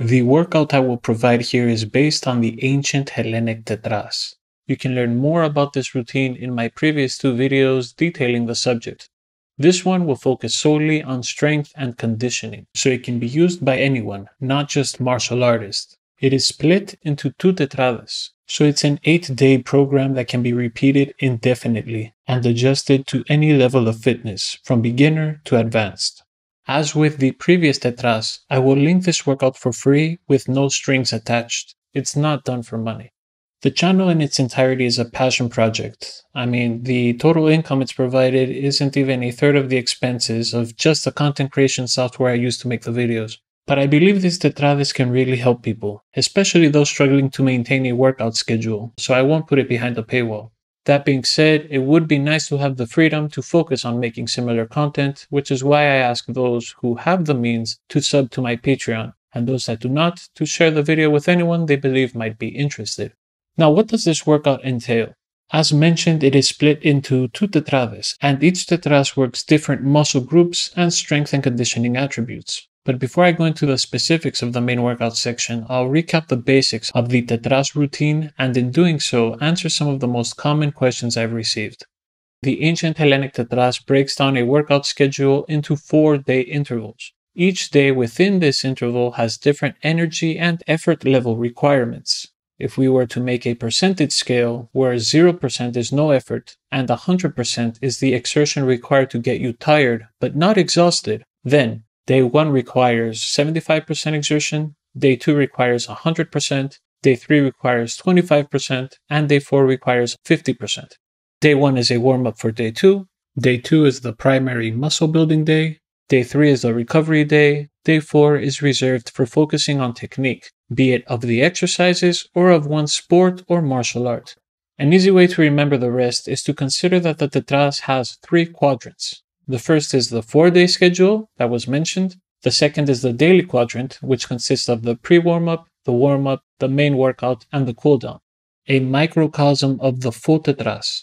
The workout I will provide here is based on the ancient Hellenic tetras. You can learn more about this routine in my previous two videos detailing the subject. This one will focus solely on strength and conditioning, so it can be used by anyone, not just martial artists. It is split into two tetrades, so it's an 8-day program that can be repeated indefinitely and adjusted to any level of fitness, from beginner to advanced. As with the previous tetras, I will link this workout for free with no strings attached. It's not done for money. The channel in its entirety is a passion project. I mean, the total income it's provided isn't even a third of the expenses of just the content creation software I use to make the videos. But I believe these tetrades can really help people, especially those struggling to maintain a workout schedule, so I won't put it behind a paywall. That being said, it would be nice to have the freedom to focus on making similar content, which is why I ask those who have the means to sub to my Patreon, and those that do not to share the video with anyone they believe might be interested. Now, what does this workout entail? As mentioned, it is split into two tetrades, and each tetras works different muscle groups and strength and conditioning attributes. But before I go into the specifics of the main workout section, I'll recap the basics of the tetras routine and in doing so, answer some of the most common questions I've received. The ancient Hellenic tetras breaks down a workout schedule into four day intervals. Each day within this interval has different energy and effort level requirements if we were to make a percentage scale where 0% is no effort and 100% is the exertion required to get you tired but not exhausted, then day 1 requires 75% exertion, day 2 requires 100%, day 3 requires 25%, and day 4 requires 50%. Day 1 is a warm up for day 2, day 2 is the primary muscle building day, day 3 is the recovery day, day 4 is reserved for focusing on technique be it of the exercises or of one's sport or martial art. An easy way to remember the rest is to consider that the Tetras has three quadrants. The first is the four day schedule that was mentioned. The second is the daily quadrant, which consists of the pre warm up, the warm up, the main workout, and the cool down. A microcosm of the full Tetras.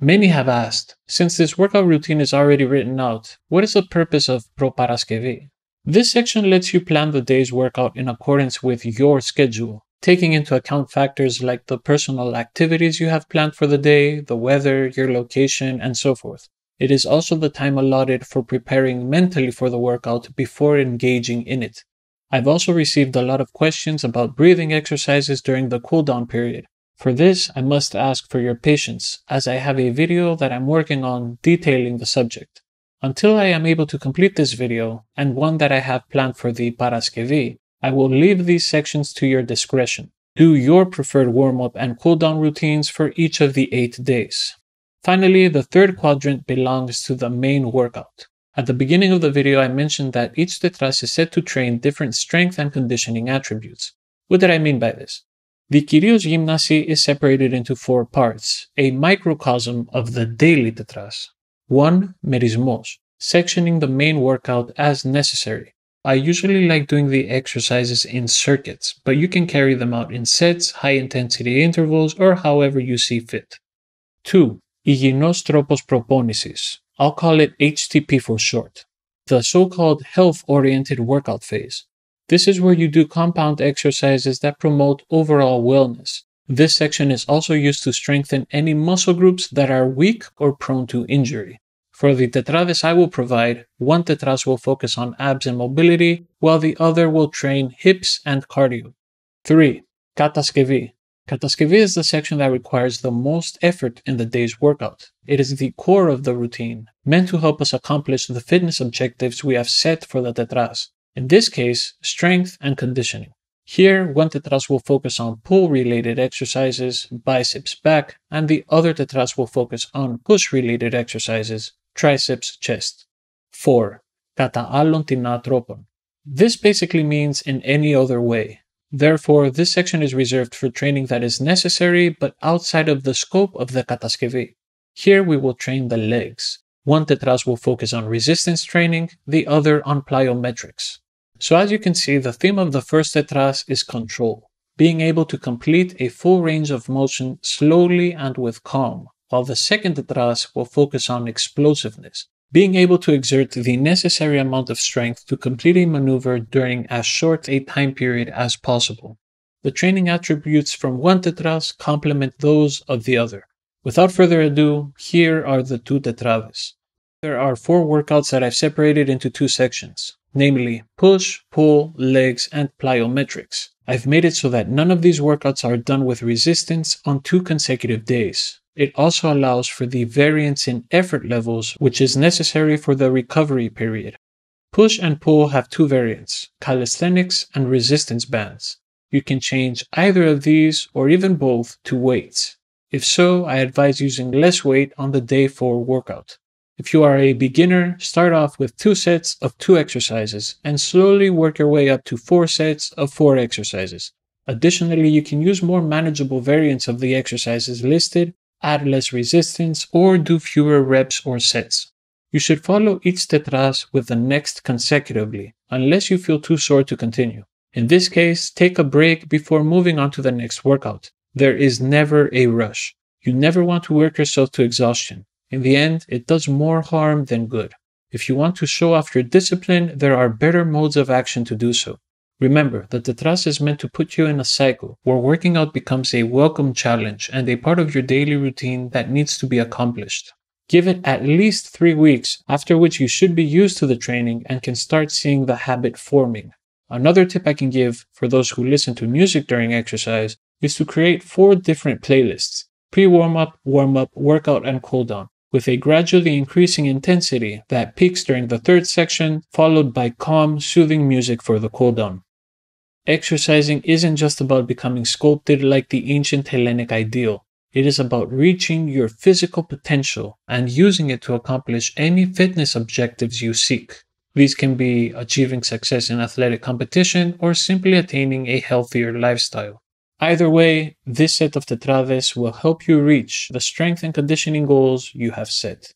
Many have asked, since this workout routine is already written out, what is the purpose of Pro Paraskevi? This section lets you plan the day's workout in accordance with your schedule, taking into account factors like the personal activities you have planned for the day, the weather, your location, and so forth. It is also the time allotted for preparing mentally for the workout before engaging in it. I've also received a lot of questions about breathing exercises during the cooldown period. For this, I must ask for your patience, as I have a video that I'm working on detailing the subject. Until I am able to complete this video, and one that I have planned for the Paraskevi, I will leave these sections to your discretion. Do your preferred warm-up and cool-down routines for each of the 8 days. Finally, the third quadrant belongs to the main workout. At the beginning of the video, I mentioned that each tetras is set to train different strength and conditioning attributes. What did I mean by this? The Kyrios Gymnasi is separated into four parts, a microcosm of the daily tetras. 1. Merismos, sectioning the main workout as necessary. I usually like doing the exercises in circuits, but you can carry them out in sets, high intensity intervals, or however you see fit. 2 Υγιεινός τρόπος προπόνησης. I'll call it HTP for short. The so-called health-oriented workout phase. This is where you do compound exercises that promote overall wellness. This section is also used to strengthen any muscle groups that are weak or prone to injury. For the tetrades I will provide, one tetras will focus on abs and mobility, while the other will train hips and cardio. 3. Kataskevi. Kataskevi is the section that requires the most effort in the day's workout. It is the core of the routine, meant to help us accomplish the fitness objectives we have set for the tetras. In this case, strength and conditioning. Here, one tetras will focus on pull related exercises, biceps back, and the other tetras will focus on push related exercises, triceps chest. 4. Kata άλλων την This basically means in any other way, Therefore, this section is reserved for training that is necessary but outside of the scope of the kataskevi. Here we will train the legs. One tetras will focus on resistance training, the other on plyometrics. So as you can see, the theme of the first tetras is control, being able to complete a full range of motion slowly and with calm, while the second tetras will focus on explosiveness, being able to exert the necessary amount of strength to complete a maneuver during as short a time period as possible. The training attributes from one tetras complement those of the other. Without further ado, here are the two tetrades. There are four workouts that I've separated into two sections, namely push, pull, legs, and plyometrics. I've made it so that none of these workouts are done with resistance on two consecutive days. It also allows for the variance in effort levels, which is necessary for the recovery period. Push and pull have two variants calisthenics and resistance bands. You can change either of these or even both to weights. If so, I advise using less weight on the day 4 workout. If you are a beginner, start off with two sets of two exercises and slowly work your way up to four sets of four exercises. Additionally, you can use more manageable variants of the exercises listed add less resistance, or do fewer reps or sets. You should follow each tetras with the next consecutively, unless you feel too sore to continue. In this case, take a break before moving on to the next workout. There is never a rush. You never want to work yourself to exhaustion. In the end, it does more harm than good. If you want to show off your discipline, there are better modes of action to do so. Remember that the tetras is meant to put you in a cycle where working out becomes a welcome challenge and a part of your daily routine that needs to be accomplished. Give it at least three weeks, after which you should be used to the training and can start seeing the habit forming. Another tip I can give for those who listen to music during exercise is to create four different playlists pre warm up, warm up, workout, and cool down with a gradually increasing intensity that peaks during the third section, followed by calm, soothing music for the cool down. Exercising isn't just about becoming sculpted like the ancient Hellenic ideal. It is about reaching your physical potential and using it to accomplish any fitness objectives you seek. These can be achieving success in athletic competition or simply attaining a healthier lifestyle. Either way, this set of tetrades will help you reach the strength and conditioning goals you have set.